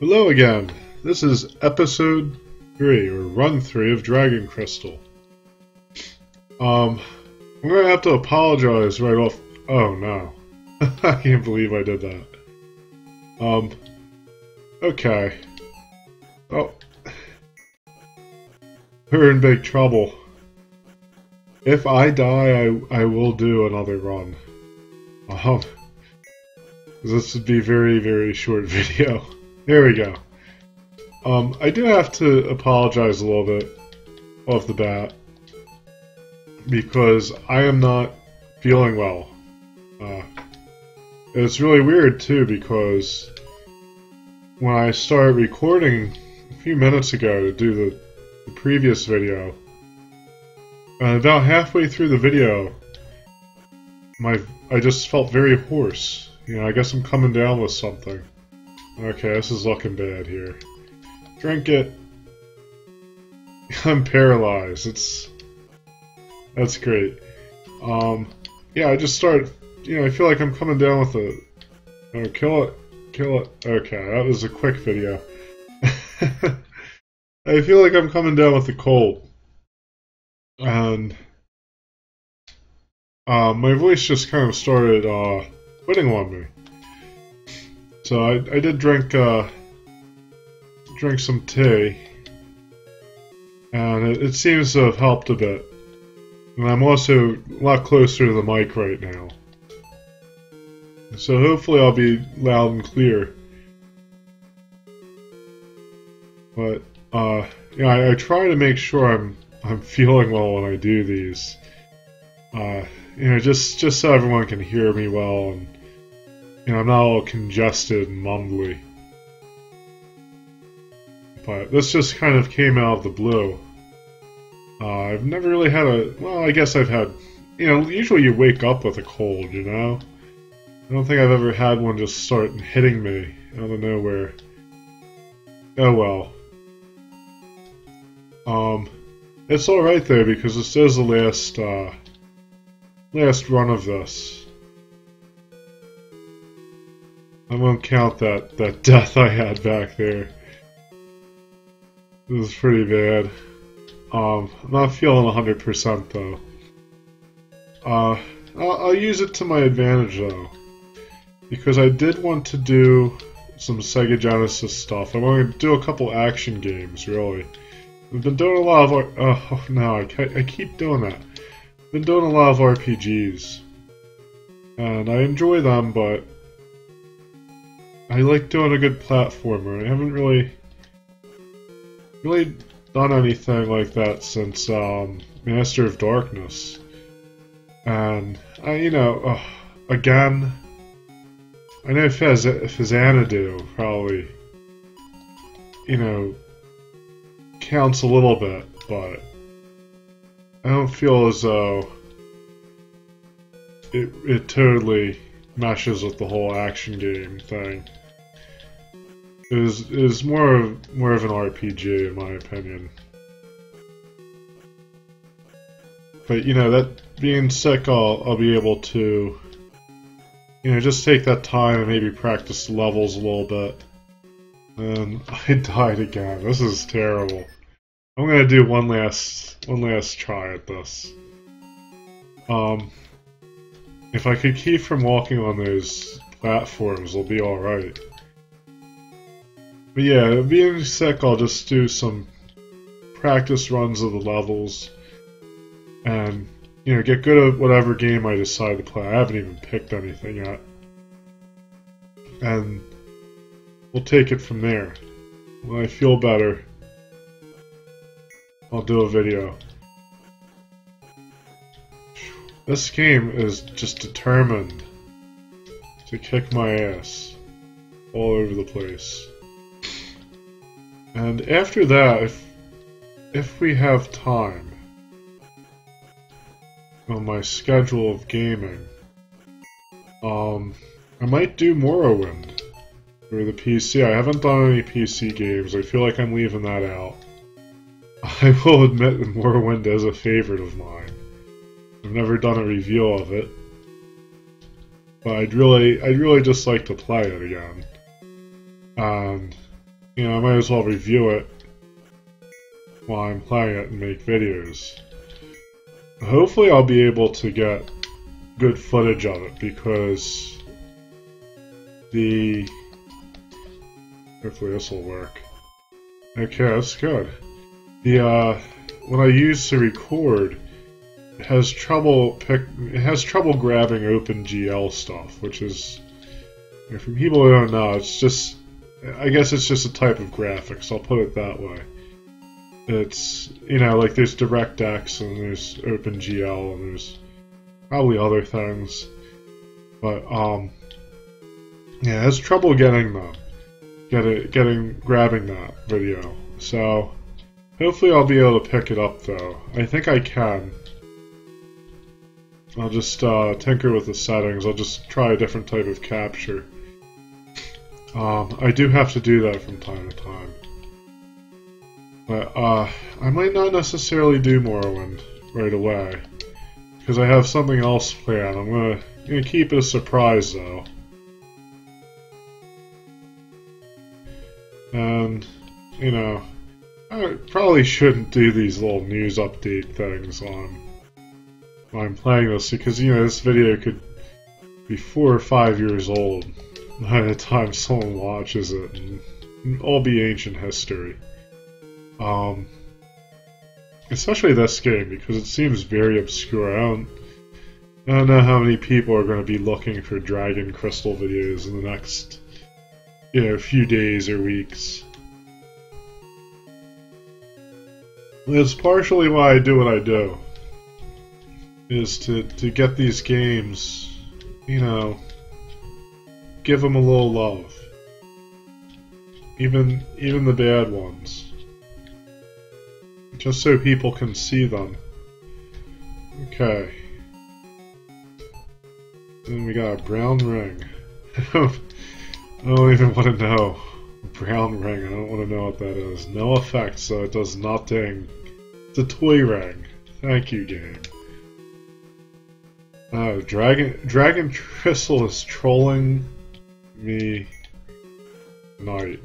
Hello again. This is episode 3, or run 3 of Dragon Crystal. Um, I'm gonna have to apologize right off. Oh no. I can't believe I did that. Um, okay. Oh. We're in big trouble. If I die, I, I will do another run. Um, this would be very, very short video. There we go. Um, I do have to apologize a little bit off the bat because I am not feeling well. Uh, it's really weird too because when I started recording a few minutes ago to do the, the previous video, about halfway through the video, my I just felt very hoarse. You know, I guess I'm coming down with something. Okay, this is looking bad here. Drink it. I'm paralyzed. It's that's great. Um, yeah, I just start... You know, I feel like I'm coming down with a. Oh, kill it, kill it. Okay, that was a quick video. I feel like I'm coming down with a cold, and uh, my voice just kind of started uh, quitting on me. So I, I did drink uh, drink some tea, and it, it seems to have helped a bit. And I'm also a lot closer to the mic right now. So hopefully I'll be loud and clear. But uh, yeah, I, I try to make sure I'm I'm feeling well when I do these. Uh, you know, just just so everyone can hear me well and you know, I'm not all congested and mumbly. But this just kind of came out of the blue. Uh, I've never really had a. Well, I guess I've had. You know, usually you wake up with a cold, you know? I don't think I've ever had one just start hitting me out of nowhere. Oh well. Um, it's alright though, because this is the last, uh, last run of this. I won't count that, that death I had back there. It was pretty bad. Um, I'm not feeling 100% though. Uh, I'll, I'll use it to my advantage though. Because I did want to do some Sega Genesis stuff. I want to do a couple action games, really. I've been doing a lot of... Oh, no, I, I keep doing that. I've been doing a lot of RPGs. And I enjoy them, but I like doing a good platformer. I haven't really really done anything like that since um, Master of Darkness. And I, you know, again, I know Faxanadu probably, you know, counts a little bit, but I don't feel as though it it totally meshes with the whole action game thing is is more of more of an RPG in my opinion. But you know that being sick, I'll I'll be able to you know just take that time and maybe practice levels a little bit. And I died again. This is terrible. I'm gonna do one last one last try at this. Um, if I could keep from walking on those platforms, I'll be alright. But yeah, being sick, I'll just do some practice runs of the levels and, you know, get good at whatever game I decide to play. I haven't even picked anything yet. And we'll take it from there. When I feel better, I'll do a video. This game is just determined to kick my ass all over the place. And after that, if, if we have time on my schedule of gaming, um, I might do Morrowind for the PC. I haven't done any PC games. I feel like I'm leaving that out. I will admit that Morrowind is a favorite of mine. I've never done a review of it. But I'd really, I'd really just like to play it again. And you know, I might as well review it while I'm playing it and make videos. Hopefully I'll be able to get good footage of it because the hopefully this will work. Okay, that's good. The uh when I use to record has trouble pick it has trouble grabbing OpenGL stuff, which is for people who don't know, it's just I guess it's just a type of graphics, I'll put it that way. It's you know, like there's DirectX and there's OpenGL and there's probably other things. But um yeah, it has trouble getting them. Get it getting grabbing that video. So hopefully I'll be able to pick it up though. I think I can. I'll just uh, tinker with the settings. I'll just try a different type of capture. Um, I do have to do that from time to time. But uh, I might not necessarily do Morrowind right away. Because I have something else planned. I'm gonna, gonna keep it a surprise though. And, you know, I probably shouldn't do these little news update things on I'm playing this because, you know, this video could be four or five years old by the time someone watches it and all be ancient history. Um, especially this game because it seems very obscure. I don't, I don't know how many people are going to be looking for Dragon Crystal videos in the next you know, few days or weeks. It's partially why I do what I do. Is to, to get these games, you know, give them a little love. Even even the bad ones. Just so people can see them. Okay. Then we got a brown ring. I don't even want to know. Brown ring, I don't want to know what that is. No effect, so it does nothing. It's a toy ring. Thank you, game. Uh, Dragon Dragon Crystal is trolling me night.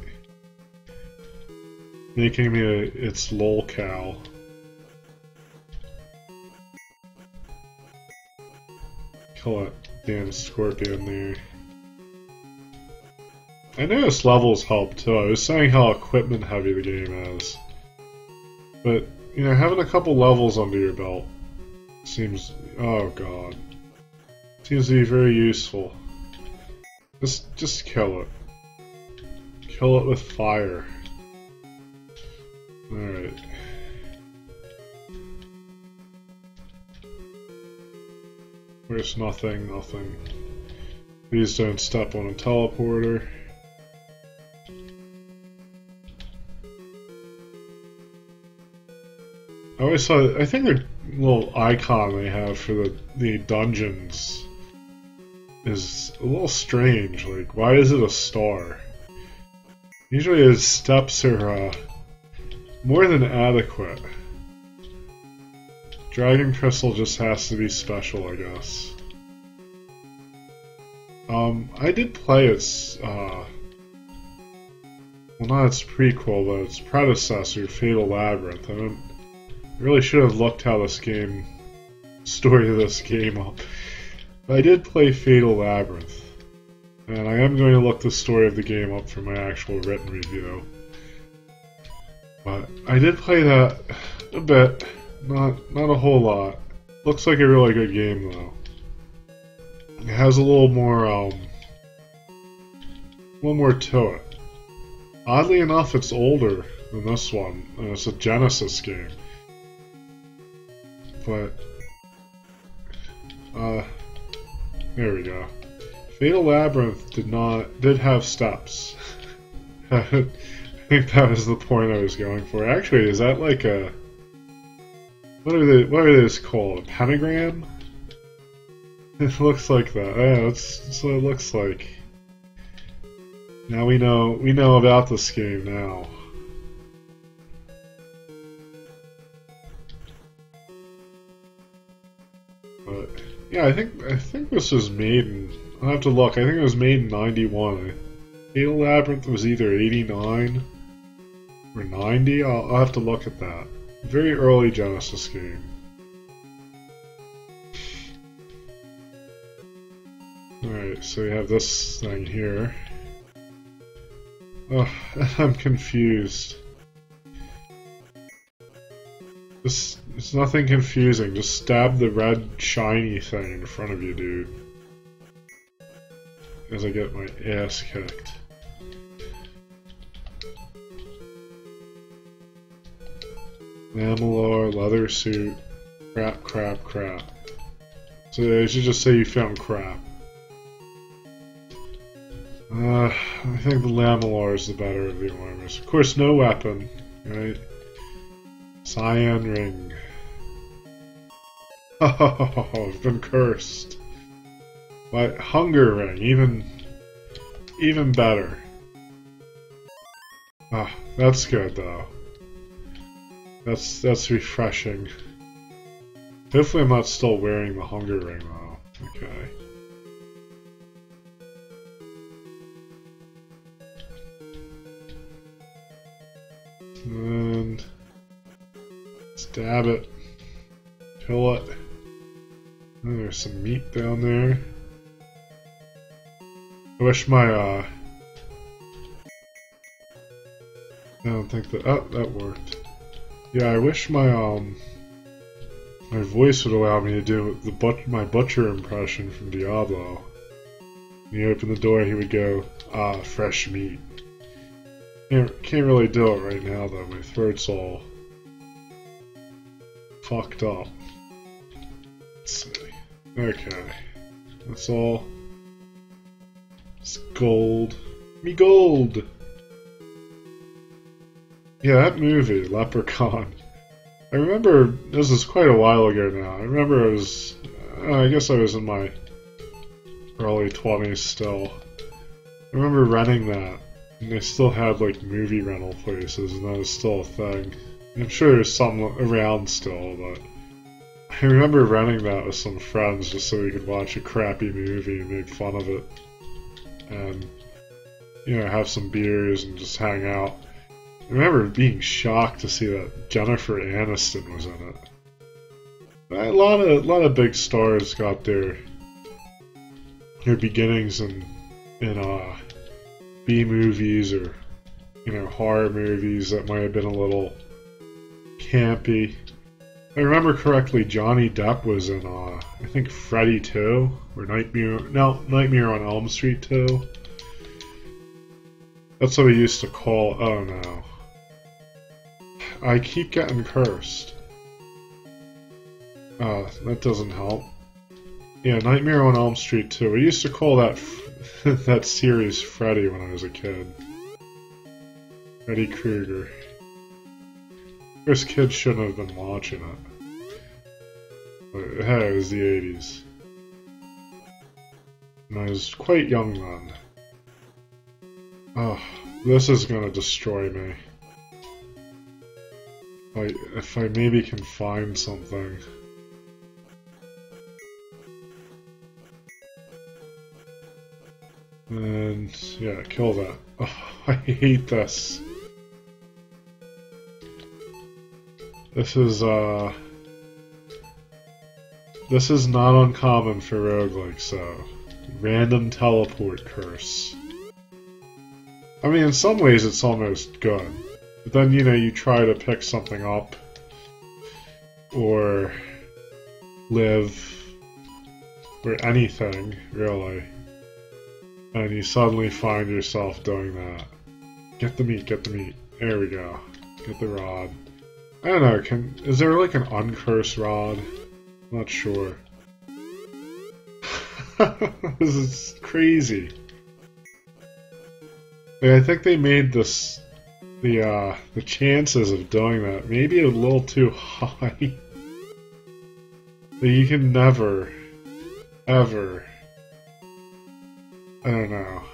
Making me a, its lolcow. Kill that damn scorpion there. I noticed levels help too. I was saying how equipment heavy the game is. But, you know, having a couple levels under your belt seems... oh god. Seems to be very useful. Just, just kill it. Kill it with fire. Alright. There's nothing, nothing. Please don't step on a teleporter. I always saw. I think the little icon they have for the the dungeons is a little strange. Like, why is it a star? Usually, his steps are uh, more than adequate. Dragon Crystal just has to be special, I guess. Um, I did play its, uh, well, not its prequel, but its predecessor, Fatal Labyrinth. I mean, really should have looked how this game, story of this game up. I did play Fatal Labyrinth, and I am going to look the story of the game up for my actual written review. But I did play that a bit, not not a whole lot. Looks like a really good game though. It has a little more, um, little more to it. Oddly enough, it's older than this one, and it's a Genesis game but uh, there we go. Fatal Labyrinth did not did have steps. I think that was the point I was going for. Actually, is that like a what are they what are these called? A pentagram? It looks like that. Oh, yeah, that's, that's what it looks like. Now we know we know about this game now. Yeah, I think I think this was made in. I'll have to look. I think it was made in '91. Fatal Labyrinth was either '89 Or 90? I'll, I'll have to look at that. Very early Genesis game. Alright, so we have this thing here. Oh, I'm confused. This it's nothing confusing. Just stab the red shiny thing in front of you, dude. As I get my ass kicked. Mamalore, leather suit, crap, crap, crap. So I should just say you found crap. Uh, I think the Lamellar is the better of the armors. Of course, no weapon, right? Cyan ring. Oh, I've been cursed. But hunger ring, even, even better. Ah, that's good though. That's that's refreshing. Hopefully, I'm not still wearing the hunger ring though. Okay. And stab it. Kill it. Oh, there's some meat down there. I wish my, uh... I don't think that... Oh, that worked. Yeah, I wish my, um... My voice would allow me to do the but my butcher impression from Diablo. When you open the door, he would go, ah, fresh meat. Can't, can't really do it right now, though. My throat's all fucked up. Let's see. Okay. That's all. It's gold. Me gold! Yeah, that movie, Leprechaun. I remember, this is quite a while ago now. I remember I was, uh, I guess I was in my early 20s still. I remember renting that and they still had like movie rental places, and that was still a thing. I'm sure there's some around still, but I remember renting that with some friends just so we could watch a crappy movie and make fun of it, and you know have some beers and just hang out. I remember being shocked to see that Jennifer Aniston was in it. A lot of a lot of big stars got their their beginnings in in uh B movies or you know horror movies that might have been a little campy. I remember correctly, Johnny Depp was in uh, I think Freddy 2 or Nightmare no Nightmare on Elm Street 2. That's what we used to call. Oh no! I keep getting cursed. Uh, that doesn't help. Yeah, Nightmare on Elm Street 2. We used to call that that series Freddy when I was a kid. Freddy Krueger. This kid shouldn't have been watching it. But hey, it was the 80s. And I was quite young then. Oh, this is gonna destroy me. If I, if I maybe can find something. And yeah, kill that. Oh, I hate this. This is uh this is not uncommon for roguelikes, so random teleport curse. I mean in some ways it's almost good. But then you know you try to pick something up or live or anything, really and you suddenly find yourself doing that. Get the meat, get the meat. There we go. Get the rod. I don't know, can is there like an uncursed rod? Not sure. this is crazy. I think they made this the uh the chances of doing that maybe a little too high. you can never ever I don't know.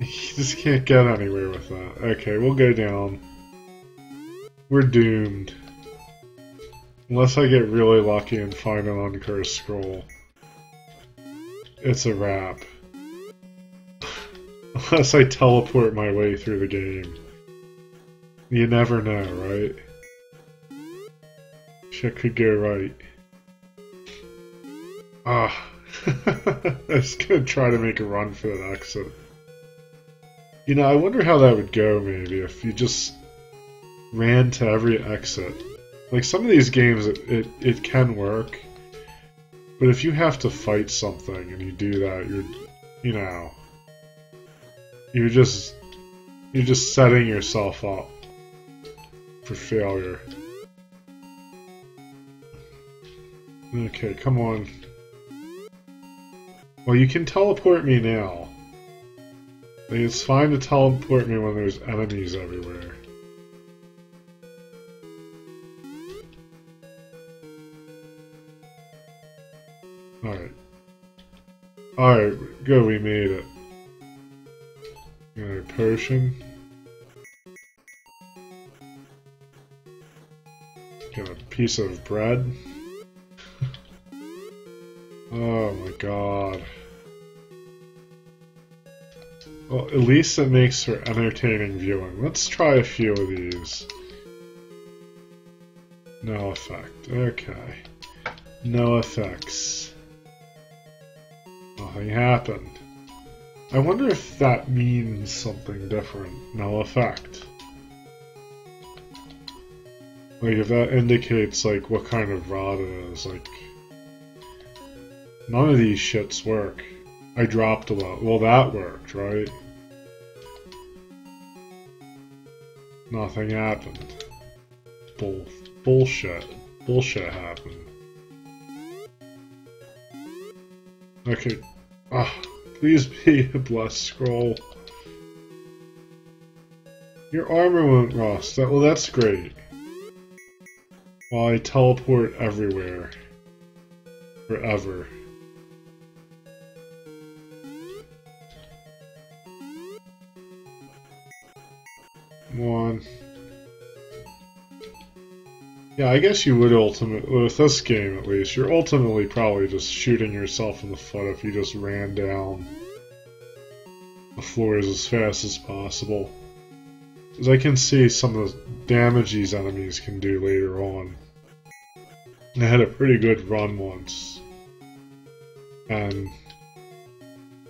You just can't get anywhere with that. Okay, we'll go down. We're doomed. Unless I get really lucky and find an uncursed scroll. It's a wrap. Unless I teleport my way through the game. You never know, right? Shit could go right. Ah. I was gonna try to make a run for that exit. You know, I wonder how that would go, maybe, if you just ran to every exit. Like, some of these games, it, it, it can work, but if you have to fight something and you do that, you're, you know, you're just, you're just setting yourself up for failure. Okay, come on. Well, you can teleport me now. It's fine to teleport me when there's enemies everywhere. Alright. Alright, good, we made it. Got a potion. Got a piece of bread. oh my god. Well, at least it makes for entertaining viewing. Let's try a few of these. No effect. Okay. No effects. Nothing happened. I wonder if that means something different. No effect. Like, if that indicates, like, what kind of rod it is, like... None of these shits work. I dropped a lot. Well, that worked, right? Nothing happened. Bull, bullshit. Bullshit happened. Okay. Ah, please be a blessed scroll. Your armor won't rust. That, well, that's great. While I teleport everywhere. Forever. One. Yeah, I guess you would ultimately, with this game at least, you're ultimately probably just shooting yourself in the foot if you just ran down the floors as fast as possible. As I can see some of the damage these enemies can do later on. I had a pretty good run once. And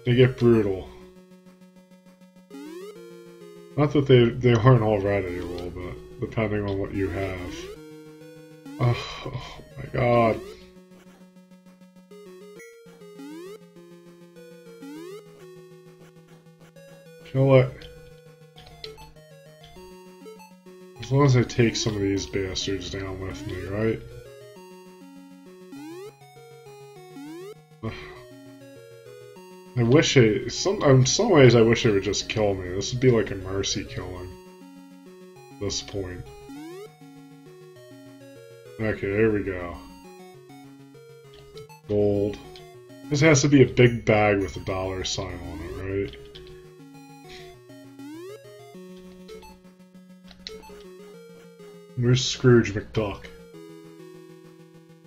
they get brutal. Not that they, they aren't already, well, but depending on what you have. Oh, oh my god. Kill it. As long as I take some of these bastards down with me, right? I wish it. Some in some ways, I wish it would just kill me. This would be like a mercy killing. At this point. Okay, there we go. Gold. This has to be a big bag with a dollar sign on it, right? Where's Scrooge McDuck?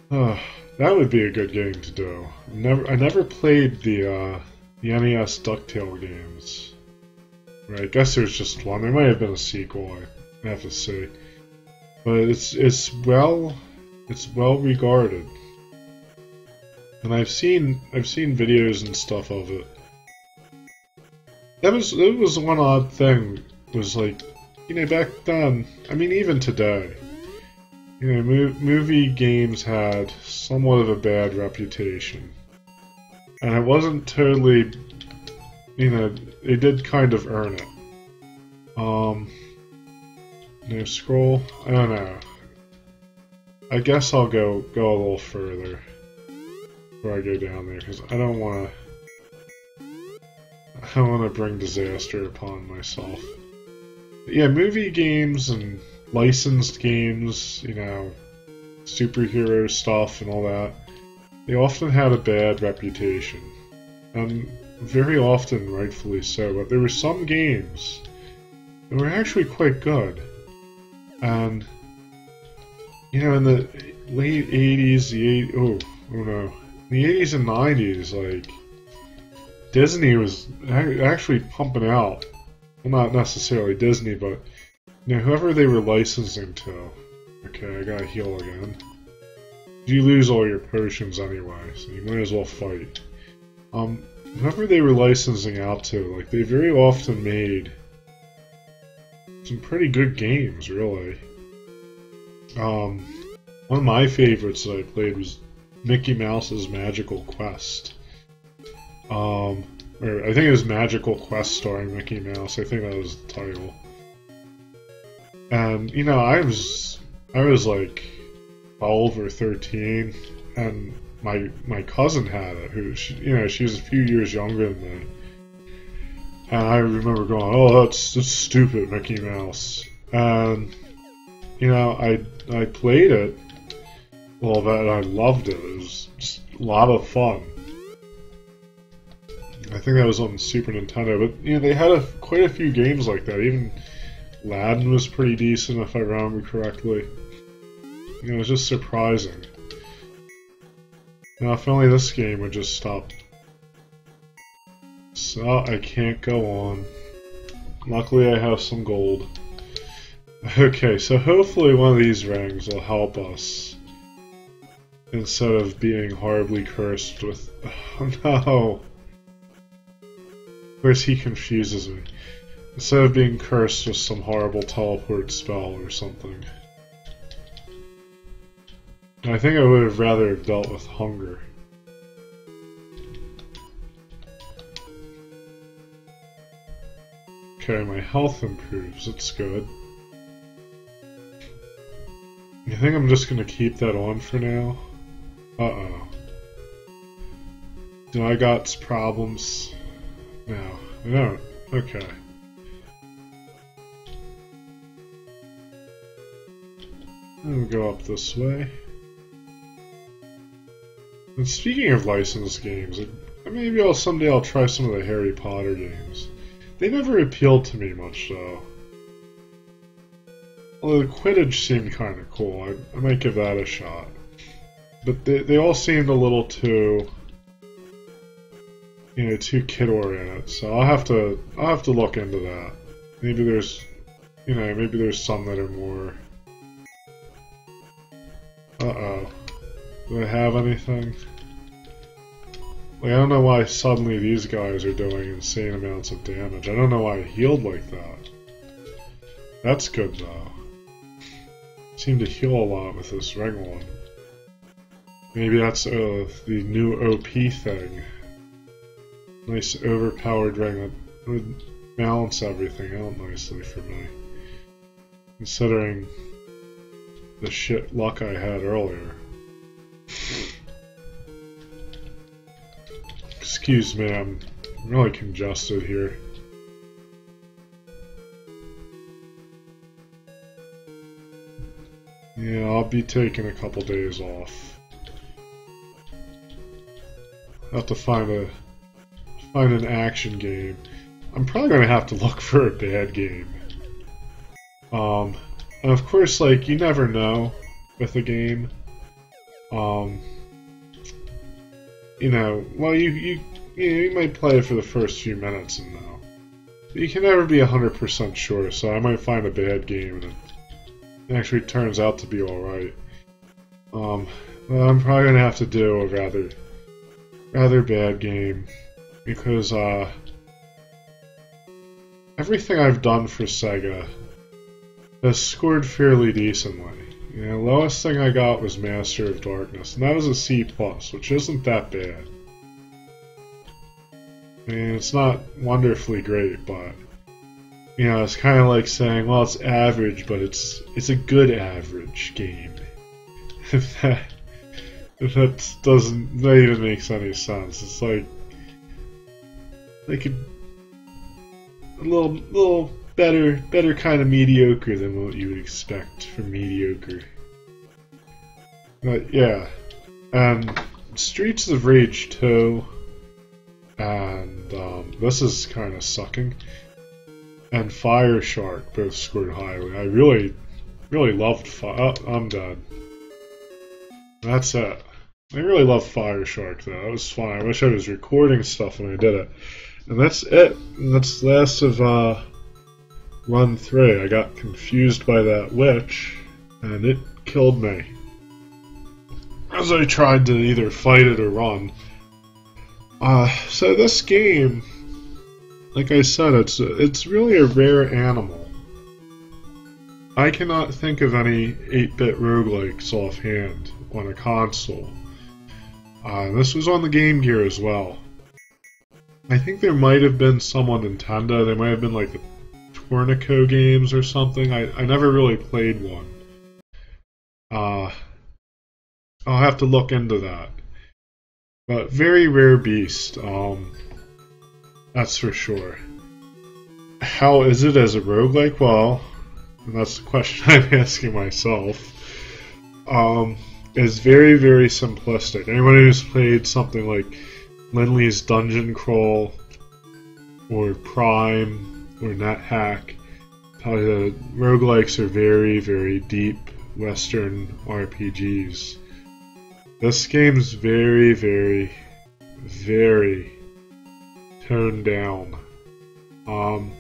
Uh, that would be a good game to do. Never, I never played the uh, the NES DuckTales games. Right, I guess there's just one. There might have been a sequel. I have to say, but it's it's well it's well regarded, and I've seen I've seen videos and stuff of it. That was that was one odd thing. Was like you know back then. I mean even today. You know, mo movie games had somewhat of a bad reputation and it wasn't totally, you know, it did kind of earn it. Um, no scroll. I don't know. I guess I'll go go a little further before I go down there because I don't want to. I don't want to bring disaster upon myself. But yeah, movie games and licensed games, you know, superhero stuff and all that they often had a bad reputation, and very often rightfully so, but there were some games that were actually quite good. And, you know, in the late 80s, the 80s, oh, oh no, the 80s and 90s, like, Disney was actually pumping out, well, not necessarily Disney, but Now, whoever they were licensing to. Okay, I gotta heal again. You lose all your potions anyway, so you might as well fight. Um, whoever they were licensing out to, like, they very often made some pretty good games, really. Um, one of my favorites that I played was Mickey Mouse's Magical Quest. Um, or I think it was Magical Quest starring Mickey Mouse. I think that was the title. And you know, I was I was like twelve or thirteen, and my my cousin had it. Who she, you know she was a few years younger than me. And I remember going, "Oh, that's, that's stupid, Mickey Mouse." And you know, I I played it. Well, that I loved it. It was just a lot of fun. I think that was on Super Nintendo, but you know they had a, quite a few games like that. Even Aladdin was pretty decent, if I remember correctly. You know, it was just surprising. Now, if only this game would just stop. So, I can't go on. Luckily, I have some gold. Okay, so hopefully one of these rings will help us. Instead of being horribly cursed with... Oh no! Of course, he confuses me. Instead of being cursed with some horrible teleport spell or something. I think I would have rather dealt with hunger. Okay, my health improves, that's good. I think I'm just gonna keep that on for now. Uh-oh. Do I got problems? No, I don't. Okay. We'll go up this way. And speaking of licensed games, maybe I'll someday I'll try some of the Harry Potter games. They never appealed to me much, though. Although the Quidditch seemed kind of cool, I, I, might give that a shot. But they, they all seemed a little too, you know, too kid-oriented. So I'll have to I'll have to look into that. Maybe there's, you know, maybe there's some that are more uh-oh. Do I have anything? Like, I don't know why suddenly these guys are doing insane amounts of damage. I don't know why I healed like that. That's good, though. Seem to heal a lot with this one. Maybe that's uh, the new OP thing. Nice overpowered that would balance everything out nicely for me. Considering the shit luck I had earlier. Excuse me, I'm really congested here. Yeah, I'll be taking a couple days off. I'll have to find a find an action game. I'm probably gonna have to look for a bad game. Um, and of course, like, you never know with a game. Um, you know, well, you, you, you, know, you might play it for the first few minutes and know. You can never be 100% sure, so I might find a bad game and it actually turns out to be alright. Um, I'm probably gonna have to do a rather, rather bad game because, uh, everything I've done for Sega has scored fairly decently. Know, lowest thing I got was Master of Darkness, and that was a C+, plus, which isn't that bad. I mean, it's not wonderfully great, but you know, it's kind of like saying, well, it's average, but it's it's a good average game. if that if that doesn't that even makes any sense, it's like like a, a little little better better kind of mediocre than what you would expect from mediocre. But yeah, and Streets of Rage 2, and um, this is kind of sucking, and Fire Shark both scored highly. I really, really loved Fire. Oh, I'm done. That's it. I really love Fire Shark though. That was fun. I wish I was recording stuff when I did it. And that's it. And that's the last of uh, run three. I got confused by that witch, and it killed me. As I tried to either fight it or run. Uh, so this game, like I said, it's it's really a rare animal. I cannot think of any 8-bit roguelikes offhand on a console. Uh, this was on the Game Gear as well. I think there might have been some on Nintendo. There might have been like the Tornado games or something. I, I never really played one. Uh, I'll have to look into that. But very rare beast, um, that's for sure. How is it as a roguelike? Well, and that's the question I'm asking myself. Um, it's very, very simplistic. Anyone who's played something like Linley's Dungeon Crawl or Prime or NetHack, the roguelikes are very, very deep Western RPGs. This game's very, very, very toned down. Um,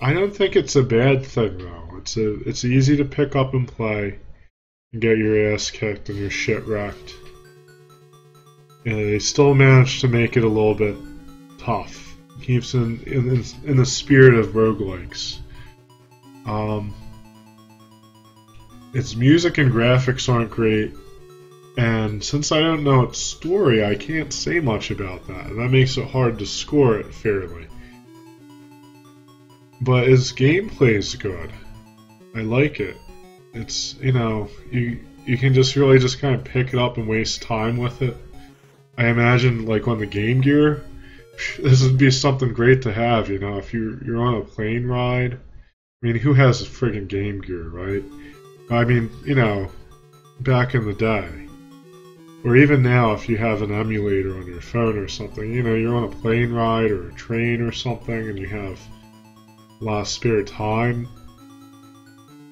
I don't think it's a bad thing though. It's a, it's easy to pick up and play, and get your ass kicked and your shit wrecked. And they still manage to make it a little bit tough. Keeps in in, in the spirit of roguelikes. Um, its music and graphics aren't great, and since I don't know its story, I can't say much about that. And That makes it hard to score it fairly. But its gameplay is good. I like it. It's you know you you can just really just kind of pick it up and waste time with it. I imagine like on the Game Gear, this would be something great to have. You know, if you you're on a plane ride. I mean, who has a friggin' Game Gear, right? I mean, you know, back in the day. Or even now, if you have an emulator on your phone or something, you know, you're on a plane ride or a train or something and you have a lot of spare time.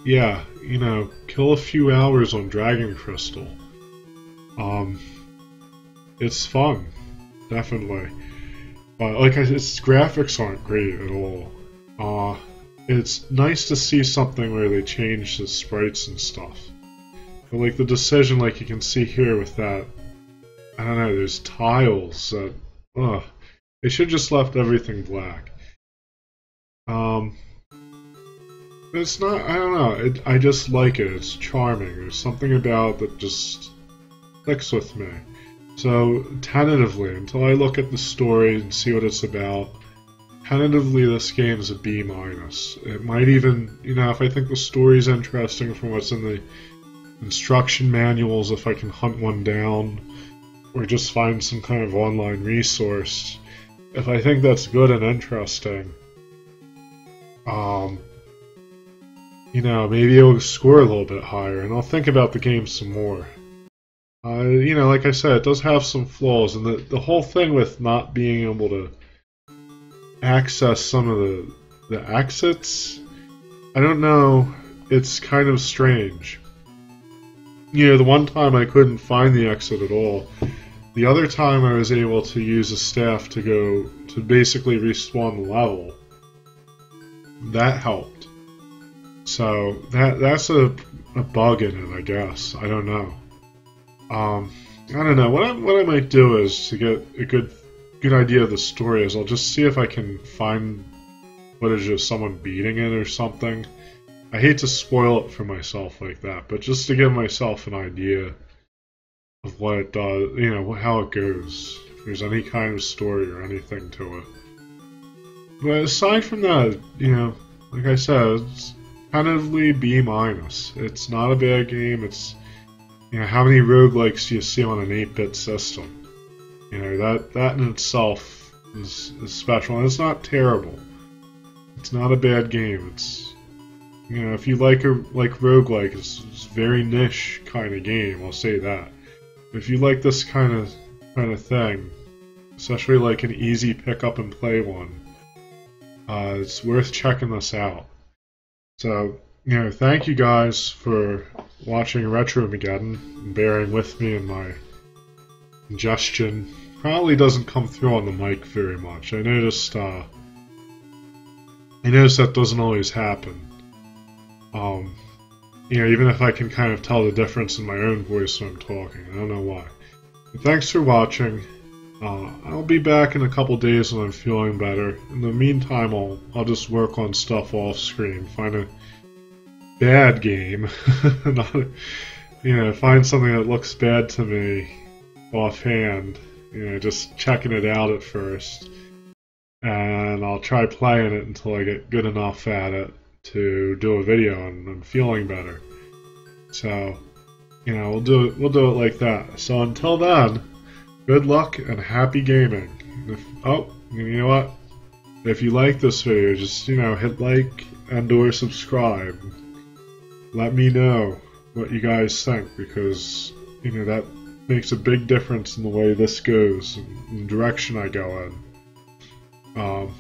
Yeah, you know, kill a few hours on Dragon Crystal. Um, it's fun, definitely. But like I said, its graphics aren't great at all. Uh, it's nice to see something where they change the sprites and stuff. But like the decision, like you can see here with that, I don't know, there's tiles that, ugh, they should just left everything black. Um, it's not, I don't know, it, I just like it, it's charming, there's something about that just clicks with me. So, tentatively, until I look at the story and see what it's about, tentatively this game is a B minus. It might even, you know, if I think the story's interesting from what's in the instruction manuals, if I can hunt one down, or just find some kind of online resource, if I think that's good and interesting, um, you know, maybe it'll score a little bit higher, and I'll think about the game some more. Uh, you know, like I said, it does have some flaws, and the, the whole thing with not being able to access some of the, the exits, I don't know, it's kind of strange. You know, the one time I couldn't find the exit at all. The other time I was able to use a staff to go to basically respawn the level. That helped. So that that's a, a bug in it, I guess. I don't know. Um, I don't know. What I, what I might do is to get a good good idea of the story is I'll just see if I can find footage of someone beating it or something. I hate to spoil it for myself like that, but just to give myself an idea of what it does, you know, how it goes. If there's any kind of story or anything to it. But aside from that, you know, like I said, it's tentatively B minus. It's not a bad game. It's you know, how many roguelikes do you see on an 8-bit system? You know, that, that in itself is, is special, and it's not terrible. It's not a bad game. It's, you know, if you like a like roguelike, it's, it's very niche kind of game, I'll say that. But if you like this kind of kind of thing, especially like an easy pick up and play one, uh, it's worth checking this out. So, know, thank you guys for watching RetroMaggedon and bearing with me in my congestion. Probably doesn't come through on the mic very much. I noticed uh, I notice that doesn't always happen. Um, you know, even if I can kind of tell the difference in my own voice when I'm talking, I don't know why. But thanks for watching. Uh, I'll be back in a couple days when I'm feeling better. In the meantime, I'll I'll just work on stuff off screen, find a bad game, not you know, find something that looks bad to me offhand. You know, just checking it out at first, and I'll try playing it until I get good enough at it to do a video and I'm feeling better. So, you know, we'll do it. We'll do it like that. So until then. Good luck and happy gaming. If, oh, you know what? If you like this video, just, you know, hit like and or subscribe. Let me know what you guys think because, you know, that makes a big difference in the way this goes and the direction I go in. Um,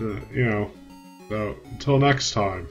uh, you know, so until next time.